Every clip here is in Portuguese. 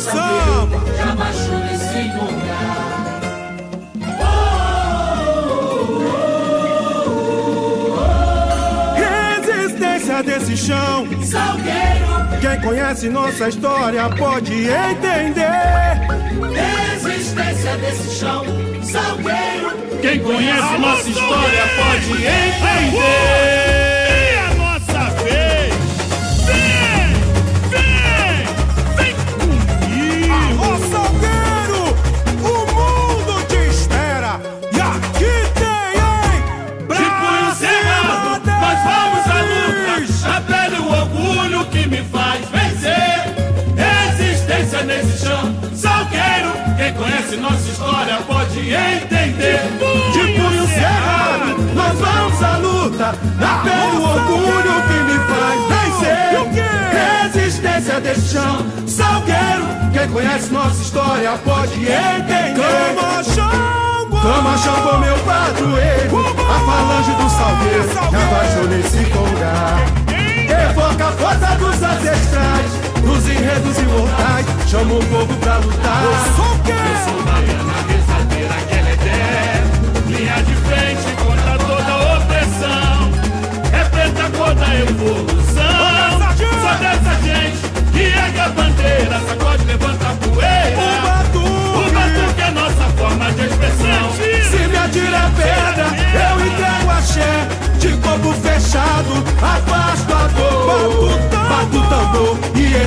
samba. Já baixou nesse lugar. Resistência desse chão. Salgueiro, Quem conhece nossa história pode entender. resistência desse chão. Salgueiro, Quem conhece nossa história pode entender. Na pele o orgulho que me faz vencer. Resistência desse chão, Salgueiro. Quem conhece nossa história pode entender. Cama Xangô, Cama Xangô, meu padroeiro. A falange do Salgueiro já baixou nesse lugar. Evoca a força dos ancestrais, dos enredos imortais. Chama o povo pra lutar.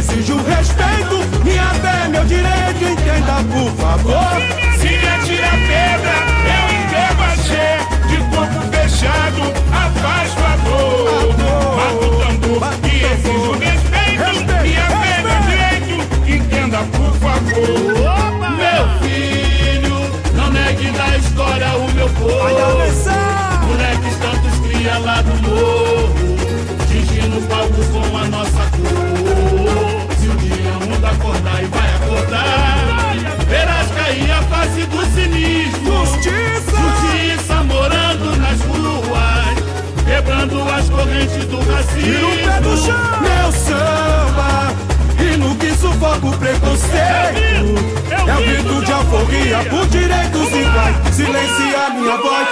Exijo respeito Minha fé é meu direito, entenda por favor Se me atira pedra, eu entrego a axé. De corpo fechado, afasto a dor. Bato o tambor e exijo respeito. Minha fé é meu direito, entenda por favor. Meu filho, não negue da história o meu povo. Alforria por direitos iguais Silencia minha voz.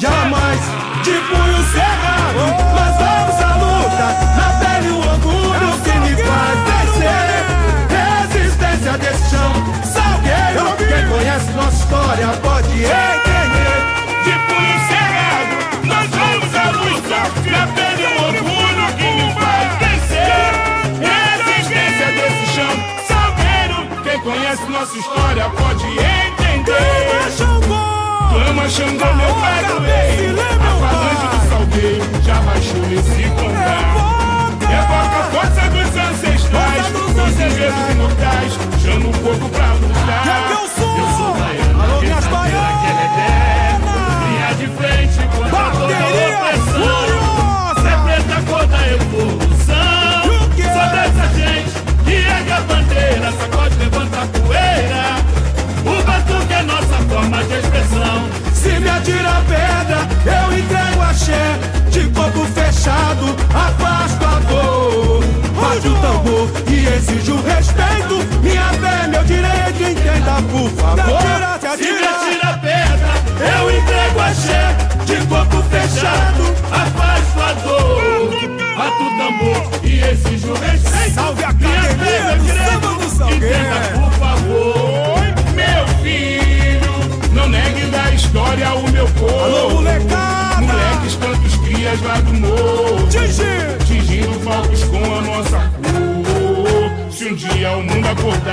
Jamais de punho cerrado Nós vamos à luta. Na pele o orgulho que me faz vencer. Resistência desse chão Salgueiro Quem conhece nossa história pode entender. De punho cerrado, conhece nossa história pode entender. Clama Xangô, meu padroeiro. A falange do salgueiro já baixou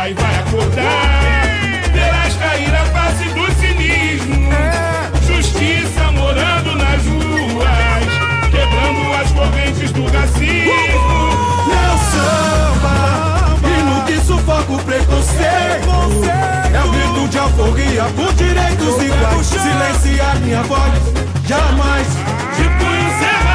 acordar e vai acordar, verás cair a face do cinismo. Justiça morando nas ruas, quebrando as correntes do racismo. Meu samba, hino que sufoca o preconceito. É o grito de alforria por direitos iguais Silencia minha voz, jamais. De punho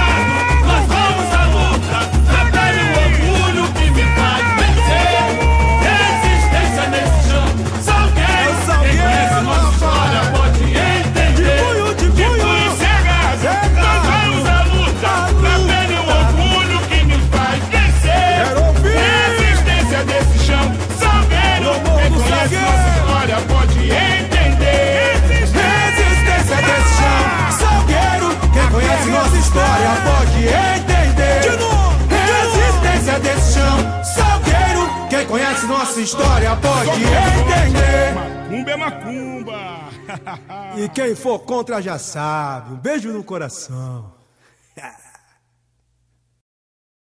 nossa história pode entender. Macumba é macumba. E quem for contra já sabe. Um beijo no coração.